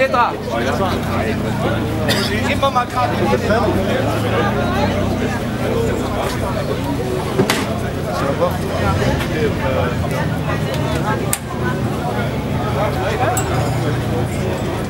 Petra! Gib mir mal gerade Si,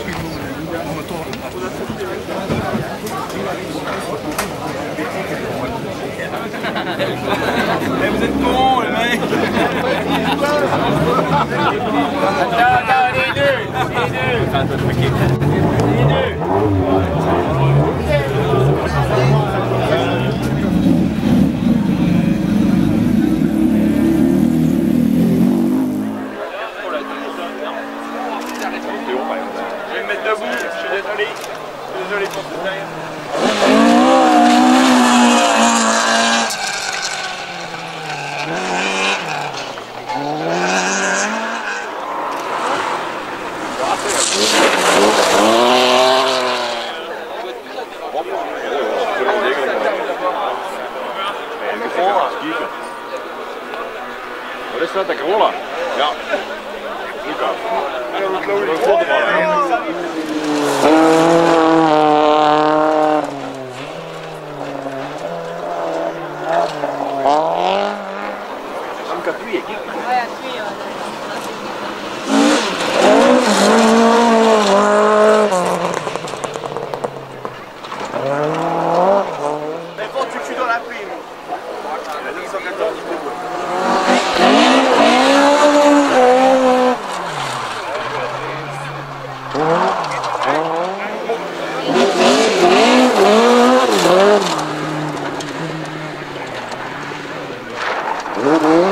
Mais vous êtes cons, les mecs Attends, attends, les deux! Les deux! Les deux! Je vais me mettre debout, je suis désolé. Je suis désolé pour tout derrière. Mm-hmm.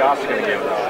Goff's going to give it.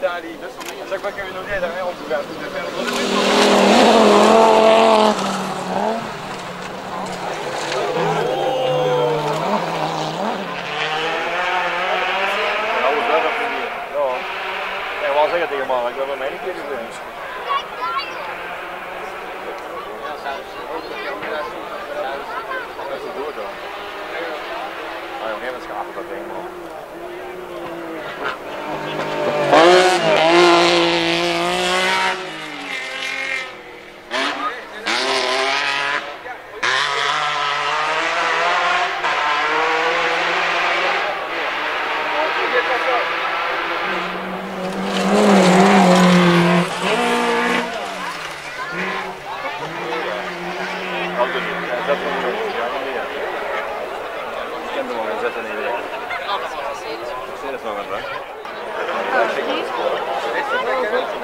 daar die best ik maar kunnen we Ja. niet daarmee zeg zeggen tegen maar ik ben bij mij niet keer gezien. Ja, jongen, dat schapen dat ding, man.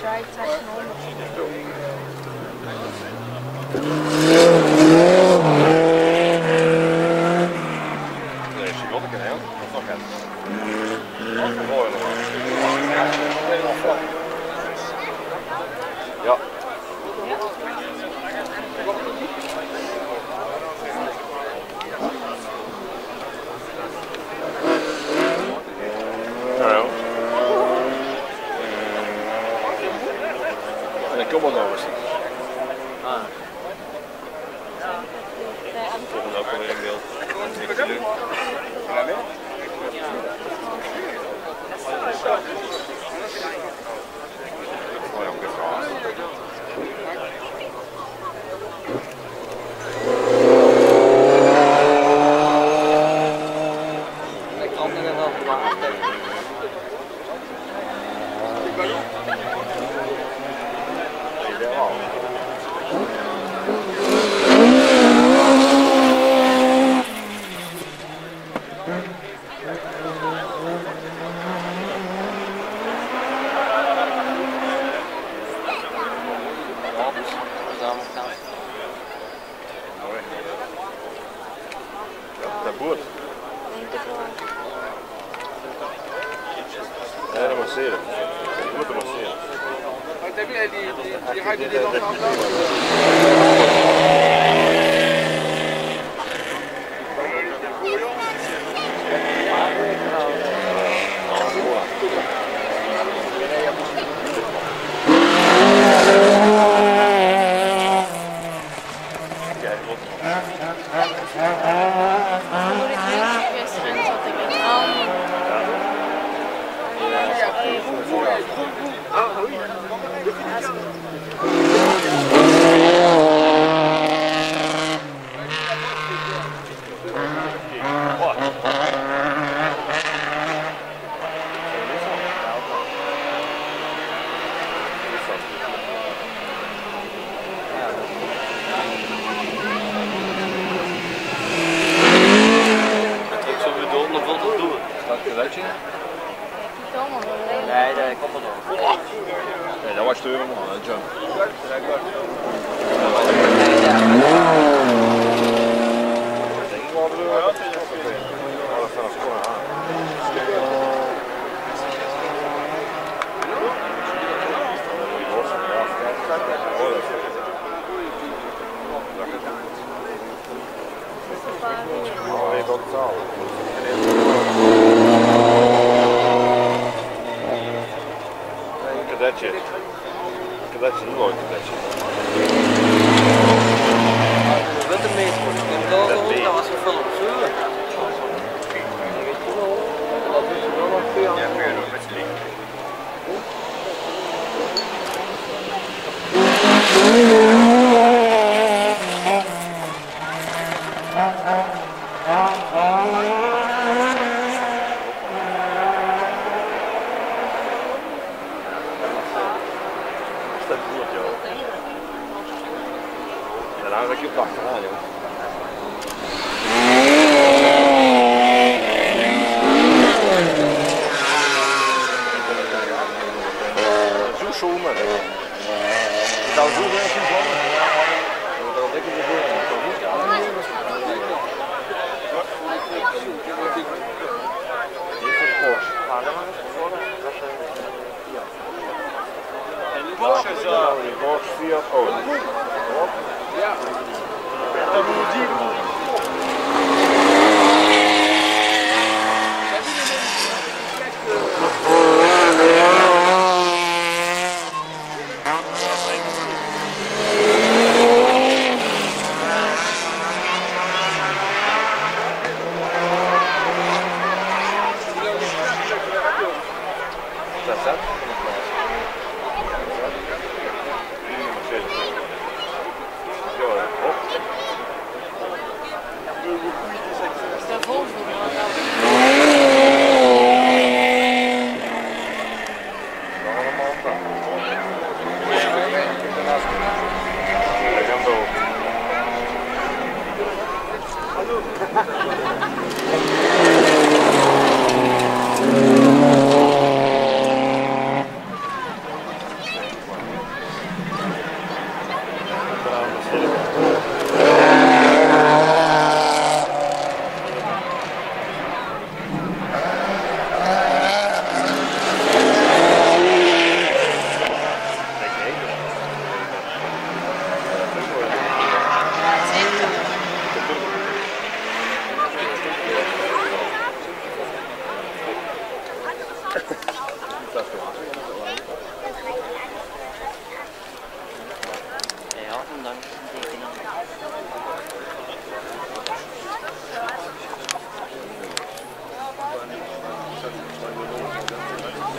Try touching. Lobo Novos. Huh? Kadetje. Kadetje, nu ook kadetje. Wat Ik meest, dat was gefilmd. box is uh, box field. Oh, yeah.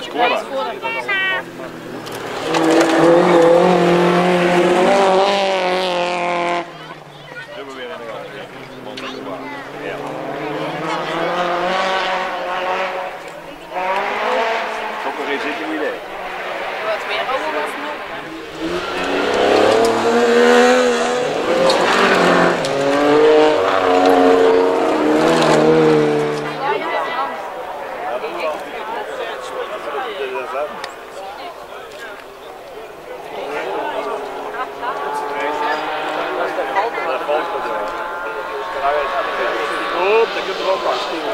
Scuola. Scuola. Opa, aqui do Valpar.